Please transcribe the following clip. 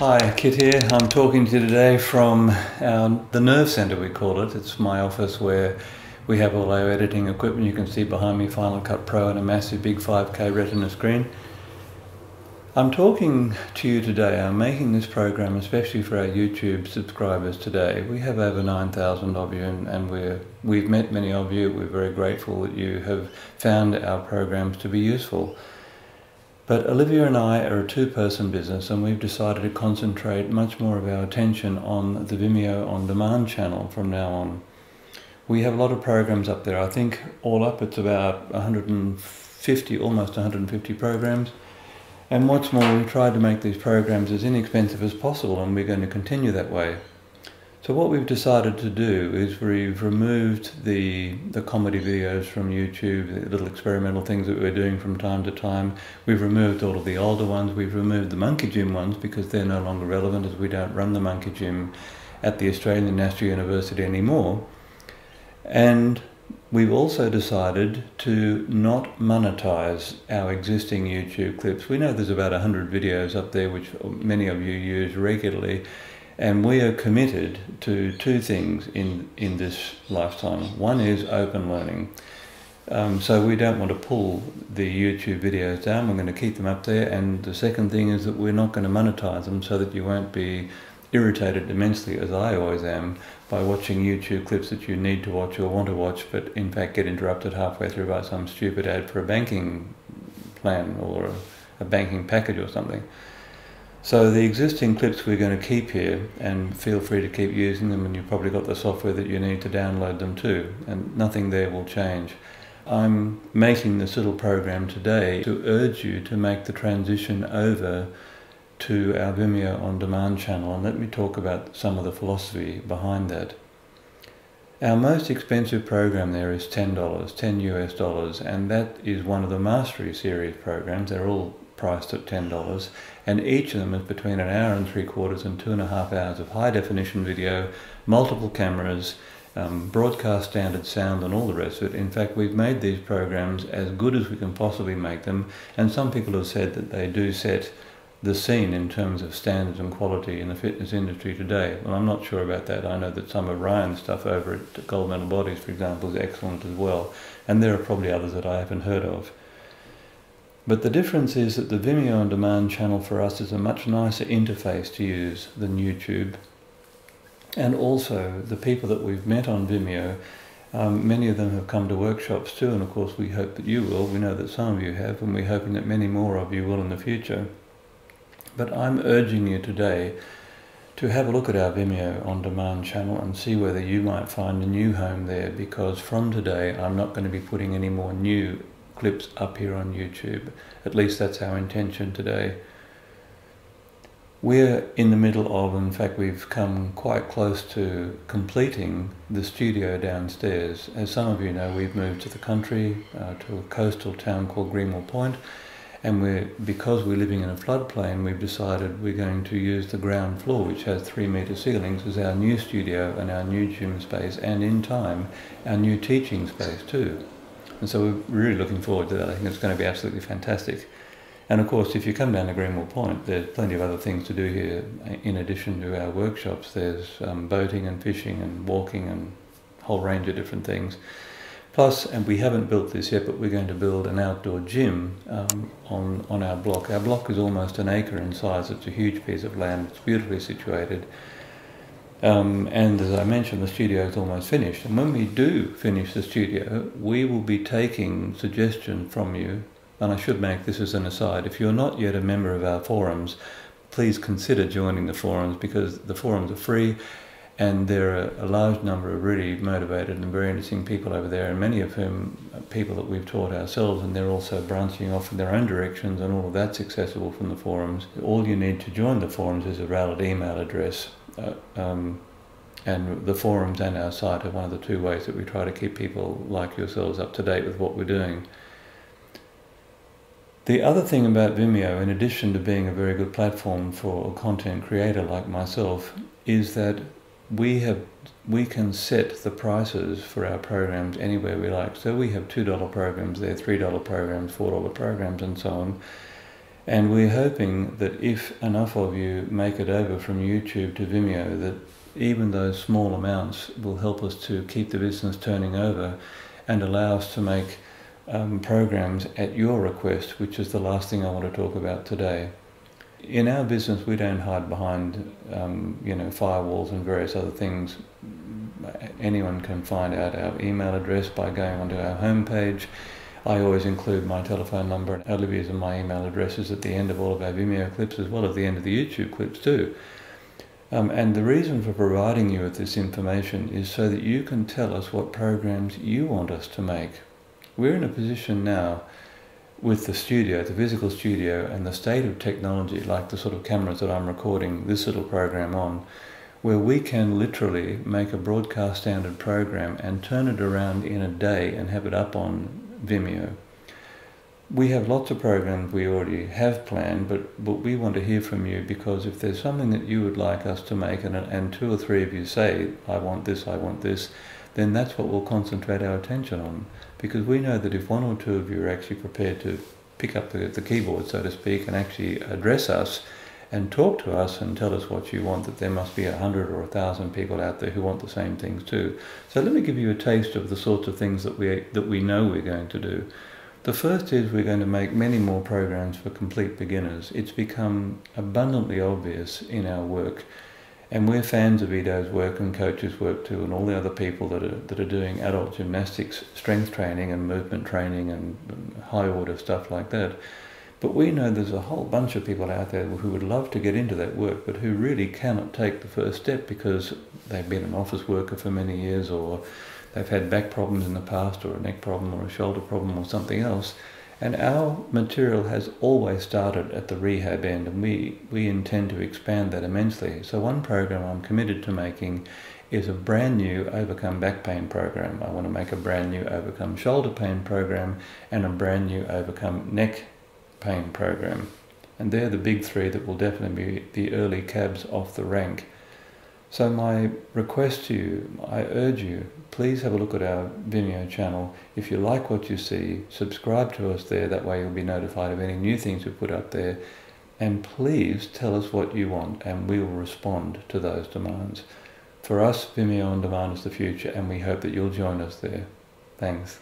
Hi, Kit here. I'm talking to you today from our, the Nerve Centre, we call it. It's my office where we have all our editing equipment. You can see behind me Final Cut Pro and a massive big 5K retina screen. I'm talking to you today. I'm making this program especially for our YouTube subscribers today. We have over 9,000 of you and, and we're, we've met many of you. We're very grateful that you have found our programs to be useful. But Olivia and I are a two-person business and we've decided to concentrate much more of our attention on the Vimeo On Demand channel from now on. We have a lot of programs up there. I think all up it's about 150, almost 150 programs. And what's more, we've tried to make these programs as inexpensive as possible and we're going to continue that way. So what we've decided to do is we've removed the the comedy videos from YouTube, the little experimental things that we're doing from time to time. We've removed all of the older ones. We've removed the Monkey Gym ones because they're no longer relevant as we don't run the Monkey Gym at the Australian National University anymore. And we've also decided to not monetize our existing YouTube clips. We know there's about 100 videos up there which many of you use regularly and we are committed to two things in, in this lifetime. One is open learning. Um, so we don't want to pull the YouTube videos down, we're going to keep them up there. And the second thing is that we're not going to monetize them so that you won't be irritated immensely, as I always am, by watching YouTube clips that you need to watch or want to watch, but in fact get interrupted halfway through by some stupid ad for a banking plan or a, a banking package or something. So the existing clips we're going to keep here and feel free to keep using them and you've probably got the software that you need to download them too and nothing there will change. I'm making this little program today to urge you to make the transition over to our Vimeo on demand channel and let me talk about some of the philosophy behind that. Our most expensive program there is $10, 10 US dollars, and that is one of the Mastery series programs. They're all priced at $10, and each of them is between an hour and three quarters and two and a half hours of high definition video, multiple cameras, um, broadcast standard sound and all the rest of it. In fact, we've made these programs as good as we can possibly make them, and some people have said that they do set the scene in terms of standards and quality in the fitness industry today. Well, I'm not sure about that. I know that some of Ryan's stuff over at Gold Medal Bodies, for example, is excellent as well, and there are probably others that I haven't heard of. But the difference is that the Vimeo on demand channel for us is a much nicer interface to use than YouTube. And also, the people that we've met on Vimeo, um, many of them have come to workshops too, and of course, we hope that you will. We know that some of you have, and we're hoping that many more of you will in the future. But I'm urging you today to have a look at our Vimeo on demand channel and see whether you might find a new home there because from today I'm not going to be putting any more new clips up here on YouTube. At least that's our intention today. We're in the middle of, in fact, we've come quite close to completing the studio downstairs. As some of you know, we've moved to the country, uh, to a coastal town called Greenwell Point, and we're, because we're living in a floodplain, we've decided we're going to use the ground floor, which has three metre ceilings, as our new studio and our new gym space, and in time, our new teaching space too. And so we're really looking forward to that. I think it's going to be absolutely fantastic. And of course, if you come down to Greenwell Point, there's plenty of other things to do here. In addition to our workshops, there's um, boating and fishing and walking and a whole range of different things. Plus, and we haven't built this yet, but we're going to build an outdoor gym um, on, on our block. Our block is almost an acre in size. It's a huge piece of land. It's beautifully situated. Um, and as I mentioned, the studio is almost finished. And when we do finish the studio, we will be taking suggestion from you. And I should make this as an aside. If you're not yet a member of our forums, please consider joining the forums because the forums are free and there are a large number of really motivated and very interesting people over there, and many of whom are people that we've taught ourselves, and they're also branching off in their own directions, and all of that's accessible from the forums. All you need to join the forums is a valid email address uh, um, and the forums and our site are one of the two ways that we try to keep people like yourselves up to date with what we're doing. The other thing about Vimeo, in addition to being a very good platform for a content creator like myself, is that we have we can set the prices for our programs anywhere we like. So we have two dollar programs there, three dollar programs, four dollar programs, and so on. And we're hoping that if enough of you make it over from YouTube to Vimeo, that even those small amounts will help us to keep the business turning over and allow us to make um, programs at your request, which is the last thing I want to talk about today. In our business, we don't hide behind, um, you know, firewalls and various other things. Anyone can find out our email address by going onto our homepage. I always include my telephone number and Olivia's and my email addresses at the end of all of our Vimeo clips as well as the end of the YouTube clips too. Um, and the reason for providing you with this information is so that you can tell us what programs you want us to make. We're in a position now with the studio, the physical studio, and the state of technology, like the sort of cameras that I'm recording this little program on, where we can literally make a broadcast standard program and turn it around in a day and have it up on Vimeo. We have lots of programs we already have planned, but, but we want to hear from you because if there's something that you would like us to make and, and two or three of you say, I want this, I want this, then that's what we'll concentrate our attention on. Because we know that if one or two of you are actually prepared to pick up the, the keyboard, so to speak, and actually address us and talk to us and tell us what you want, that there must be a hundred or a thousand people out there who want the same things too. So let me give you a taste of the sorts of things that we, that we know we're going to do. The first is we're going to make many more programs for complete beginners. It's become abundantly obvious in our work, and we're fans of Ido's work and coaches' work too, and all the other people that are, that are doing adult gymnastics, strength training and movement training and high order stuff like that. But we know there's a whole bunch of people out there who would love to get into that work, but who really cannot take the first step because they've been an office worker for many years or they've had back problems in the past or a neck problem or a shoulder problem or something else. And our material has always started at the rehab end and we, we intend to expand that immensely. So one program I'm committed to making is a brand new Overcome Back Pain program. I want to make a brand new Overcome Shoulder Pain program and a brand new Overcome Neck Pain program. And they're the big three that will definitely be the early cabs off the rank. So my request to you, I urge you, please have a look at our Vimeo channel. If you like what you see, subscribe to us there. That way you'll be notified of any new things we put up there. And please tell us what you want and we will respond to those demands. For us, Vimeo On Demand is the future and we hope that you'll join us there. Thanks.